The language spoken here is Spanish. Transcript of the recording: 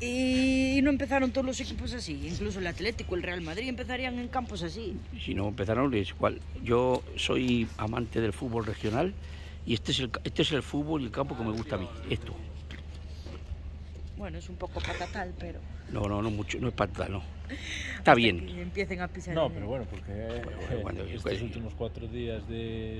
Y no empezaron todos los equipos así, incluso el Atlético, el Real Madrid empezarían en campos así. Si no empezaron, es igual. Yo soy amante del fútbol regional y este es el, este es el fútbol y el campo que me gusta a mí, esto. Bueno, es un poco patatal, pero... No, no, no mucho, no es patatal, no. Está bien. Que empiecen a pisar. No, pero bueno, porque eh, bueno, estos últimos cuatro días de